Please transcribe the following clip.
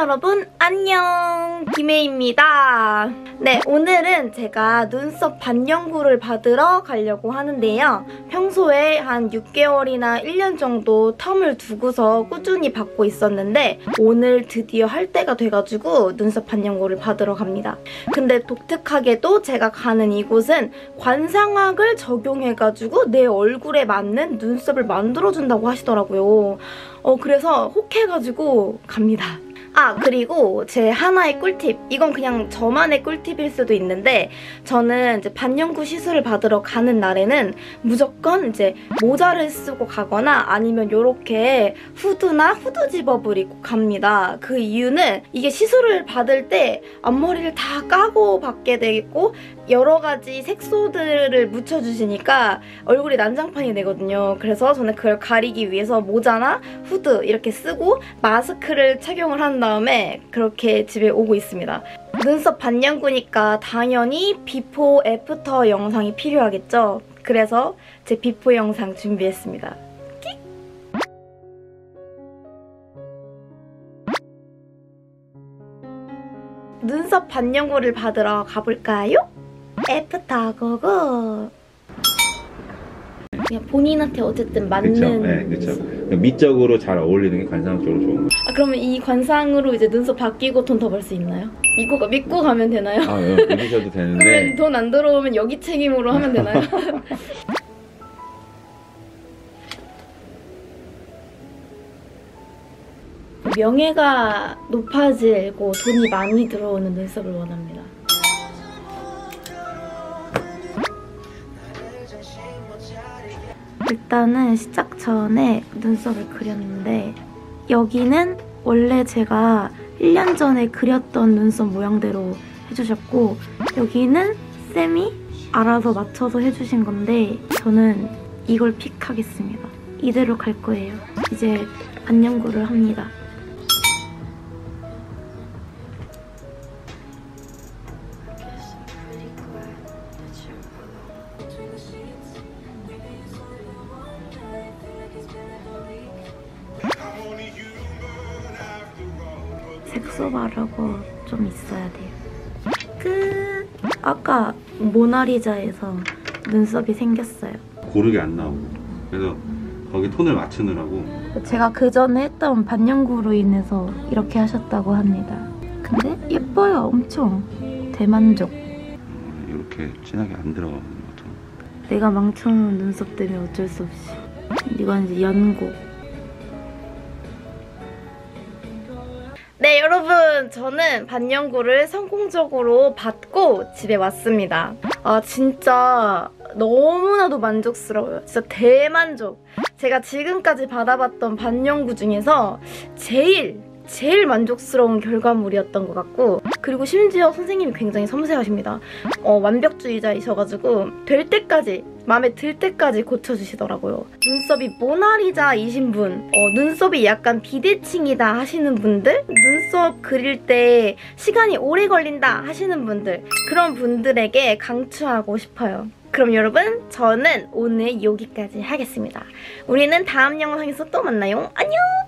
여러분 안녕 김혜입니다. 네 오늘은 제가 눈썹 반영구를 받으러 가려고 하는데요. 평소에 한 6개월이나 1년 정도 텀을 두고서 꾸준히 받고 있었는데 오늘 드디어 할 때가 돼가지고 눈썹 반영구를 받으러 갑니다. 근데 독특하게도 제가 가는 이곳은 관상학을 적용해가지고 내 얼굴에 맞는 눈썹을 만들어준다고 하시더라고요. 어 그래서 혹해가지고 갑니다. 아 그리고 제 하나의 꿀팁. 이건 그냥 저만의 꿀팁일 수도 있는데 저는 이제 반영구 시술을 받으러 가는 날에는 무조건 이제 모자를 쓰고 가거나 아니면 이렇게 후드나 후드 집업을 입고 갑니다. 그 이유는 이게 시술을 받을 때 앞머리를 다 까고 받게 되고 여러 가지 색소들을 묻혀주시니까 얼굴이 난장판이 되거든요. 그래서 저는 그걸 가리기 위해서 모자나 후드 이렇게 쓰고 마스크를 착용을 한 다음에 그렇게 집에 오고 있습니다. 눈썹 반영구니까 당연히 before after 영상이 필요하겠죠? 그래서 제 before 영상 준비했습니다. 눈썹 반영구를 받으러 가볼까요? after go go 그냥 본인한테 어쨌든 맞는 그쵸, 네, 그쵸. 미적으로 잘 어울리는 게 관상적으로 좋은 거. 아 그러면 이 관상으로 이제 눈썹 바뀌고 돈 더 벌 수 있나요? 믿고, 가- 믿고 가면 되나요? 아, 예, 믿으셔도 그러면 되는데. 돈 안 들어오면 여기 책임으로 하면 되나요? 명예가 높아지고 돈이 많이 들어오는 눈썹을 원합니다. 일단은 시작 전에 눈썹을 그렸는데 여기는 원래 제가 1년 전에 그렸던 눈썹 모양대로 해주셨고 여기는 쌤이 알아서 맞춰서 해주신 건데 저는 이걸 픽하겠습니다. 이대로 갈 거예요. 이제 안녕구를 합니다. 색소 바르고 좀 있어야 돼요. 끝! 아까 모나리자에서 눈썹이 생겼어요. 고르게 안 나오고. 그래서 거기 톤을 맞추느라고 제가 그 전에 했던 반영구로 인해서 이렇게 하셨다고 합니다. 근데 예뻐요, 엄청. 대만족. 어, 이렇게 진하게 안 들어가는 것 같아요. 내가 망쳐놓은 눈썹 때문에 어쩔 수 없이. 이건 이제 연고. 네, 여러분. 저는 반영구를 성공적으로 받고 집에 왔습니다. 아, 진짜 너무나도 만족스러워요. 진짜 대만족. 제가 지금까지 받아봤던 반영구 중에서 제일 제일 만족스러운 결과물이었던 것 같고 그리고 심지어 선생님이 굉장히 섬세하십니다. 어, 완벽주의자이셔가지고 될 때까지 마음에 들 때까지 고쳐주시더라고요. 눈썹이 모나리자이신 분, 어, 눈썹이 약간 비대칭이다 하시는 분들, 눈썹 그릴 때 시간이 오래 걸린다 하시는 분들 그런 분들에게 강추하고 싶어요. 그럼 여러분 저는 오늘 여기까지 하겠습니다. 우리는 다음 영상에서 또 만나요. 안녕!